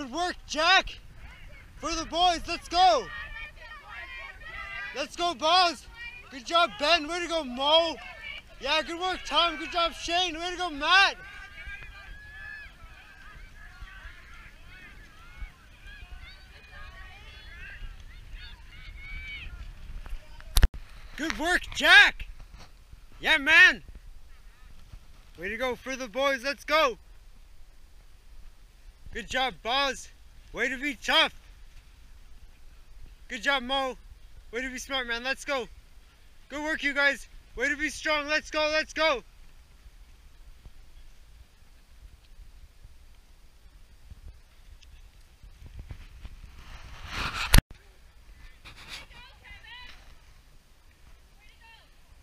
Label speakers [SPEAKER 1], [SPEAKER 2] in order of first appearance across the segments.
[SPEAKER 1] Good work, Jack. For the boys, let's go. Let's go, balls. Good job, Ben. Way to go, Mo. Yeah, good work, Tom. Good job, Shane. Way to go, Matt. Good work, Jack. Yeah, man. Way to go for the boys. Let's go. Good job, Boz. Way to be tough. Good job, Mo. Way to be smart, man. Let's go. Good work, you guys. Way to be strong. Let's go. Let's go.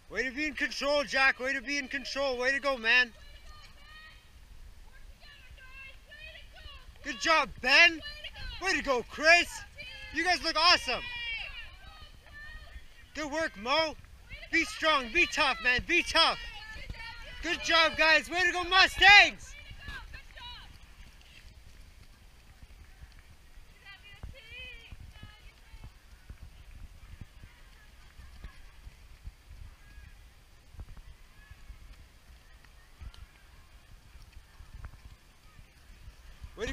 [SPEAKER 1] Way to be in control, Jack. Way to be in control. Way to go, man. Good job, Ben. Way to go, Chris. You guys look awesome. Good work, Mo. Be strong. Be tough, man. Be tough. Good job, guys. Way to go, Mustangs.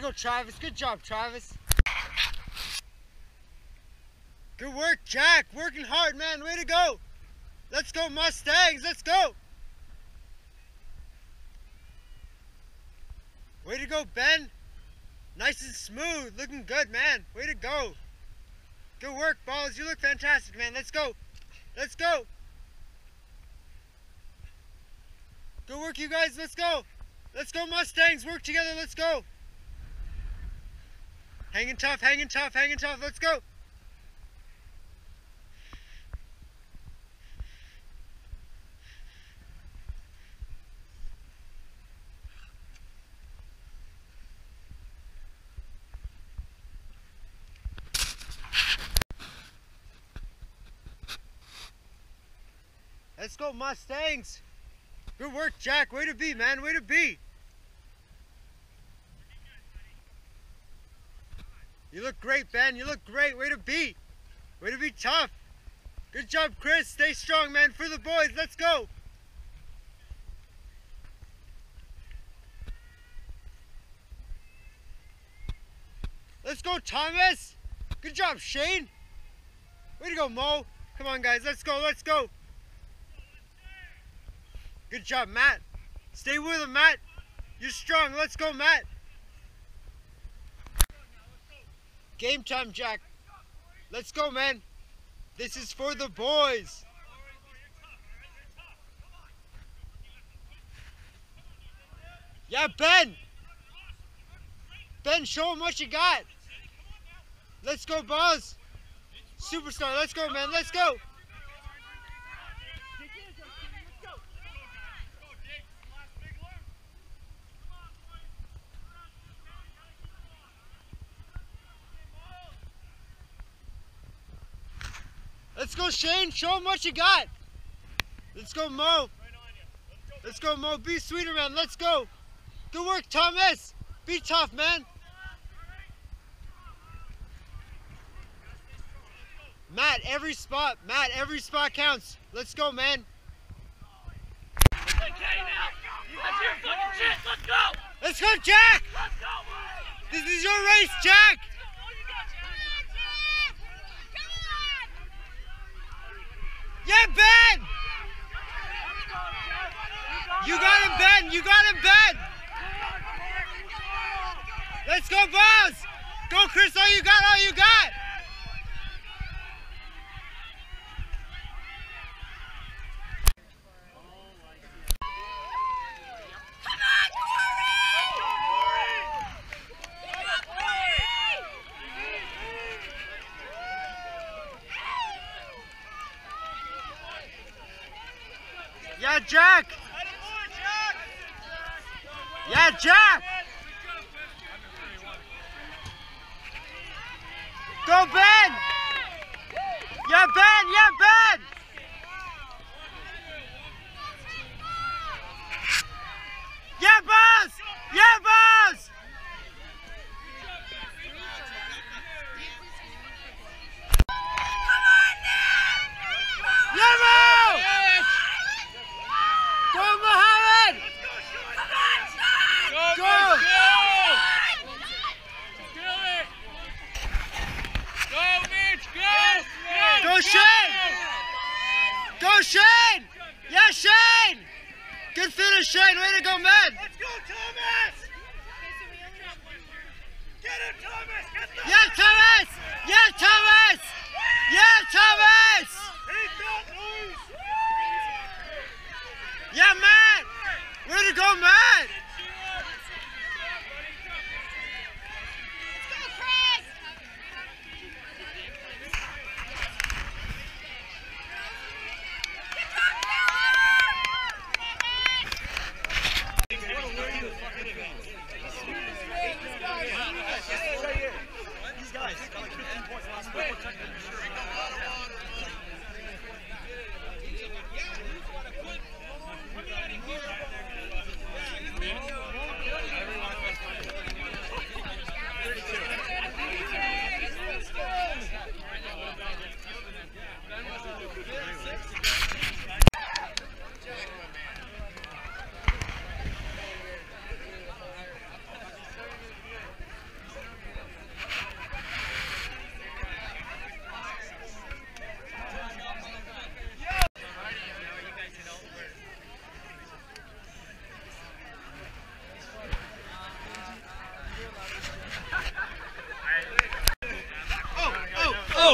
[SPEAKER 1] Go, Travis. Good job, Travis. Good work, Jack. Working hard, man. Way to go. Let's go, Mustangs. Let's go. Way to go, Ben. Nice and smooth. Looking good, man. Way to go. Good work, Balls. You look fantastic, man. Let's go. Let's go. Good work, you guys. Let's go. Let's go, Mustangs. Work together. Let's go. Hanging tough, hanging tough, hanging tough. Let's go. Let's go, Mustangs. Good work, Jack. Way to be, man. Way to be. You look great, Ben. You look great. Way to be. Way to be tough. Good job, Chris. Stay strong, man. For the boys. Let's go. Let's go, Thomas. Good job, Shane. Way to go, Mo. Come on, guys. Let's go. Let's go. Good job, Matt. Stay with him, Matt. You're strong. Let's go, Matt. Game time, Jack. Let's go, man. This is for the boys. Yeah, Ben. Ben, show him what you got. Let's go, Buzz. Superstar, let's go, man. Let's go. Let's go, Shane. Show him what you got. Let's go, Mo. Let's go, Mo. Be sweeter, man. Let's go. Good work, Thomas. Be tough, man. Matt, every spot. Matt, every spot counts. Let's go, man. Let's go, Let's go, Jack. This is your race, Jack. Yeah, Ben! You got him, Ben! You got him, Ben! Let's go, Buzz! Go, Chris! All you got, all you got!
[SPEAKER 2] Come on, Corey! Come on, Corey!
[SPEAKER 1] Yeah, Jack! Yeah, Jack! Go, Ben! Yeah, Ben! Yeah, Ben! Yeah, Buzz! Yeah,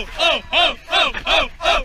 [SPEAKER 3] Oh, oh,
[SPEAKER 1] oh, oh, oh,